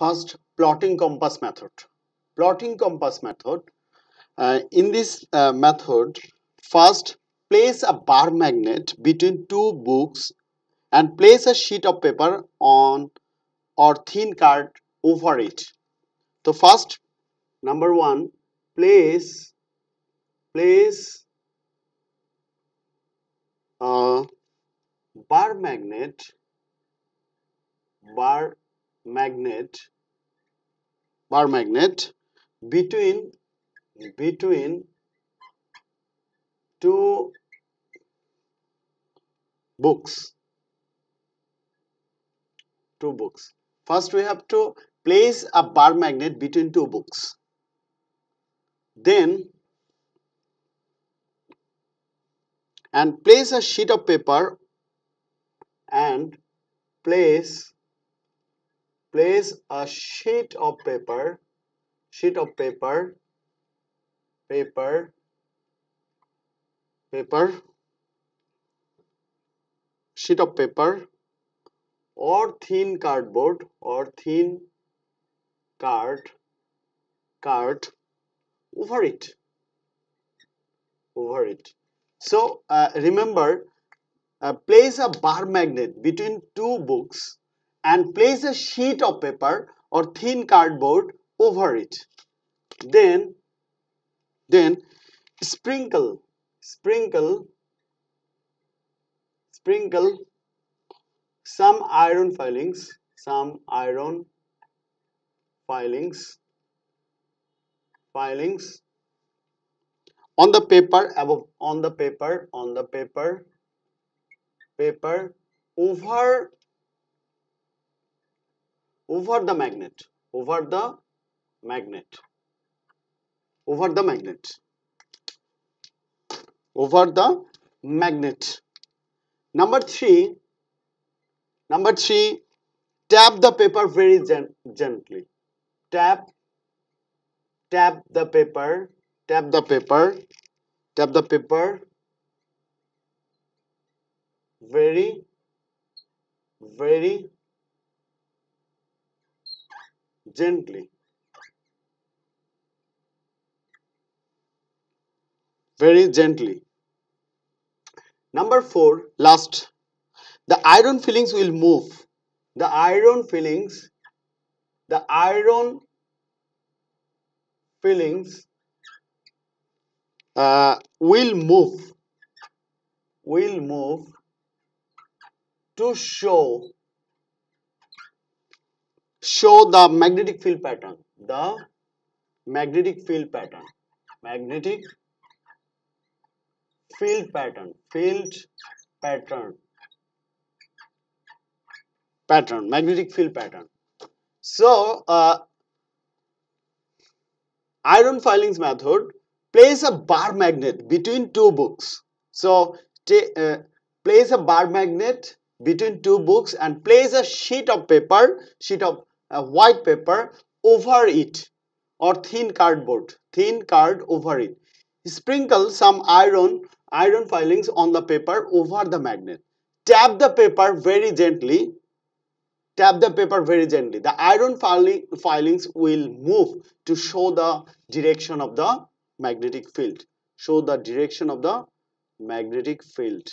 first plotting compass method. Plotting compass method uh, in this uh, method first place a bar magnet between two books and place a sheet of paper on or thin card over it. So first number one place place a bar magnet bar magnet bar magnet between between two books. Two books. First we have to place a bar magnet between two books. Then and place a sheet of paper and place place a sheet of paper sheet of paper paper paper sheet of paper or thin cardboard or thin card card over it over it. So uh, remember uh, place a bar magnet between two books and place a sheet of paper or thin cardboard over it. Then then sprinkle sprinkle sprinkle some iron filings some iron filings filings on the paper above on the paper on the paper paper over over the magnet over the magnet over the magnet over the magnet. Number 3 number 3 tap the paper very gen gently. Tap tap the paper tap the paper tap the paper very very gently. Very gently. Number 4 last. The iron fillings will move. The iron fillings the iron fillings uh, will move will move to show show the magnetic field pattern. The magnetic field pattern. Magnetic field pattern. Field pattern. Pattern. Magnetic field pattern. So uh, iron filings method place a bar magnet between two books. So uh, place a bar magnet between two books and place a sheet of paper sheet of a white paper over it or thin cardboard thin card over it. Sprinkle some iron iron filings on the paper over the magnet. Tap the paper very gently. Tap the paper very gently. The iron filings will move to show the direction of the magnetic field. Show the direction of the magnetic field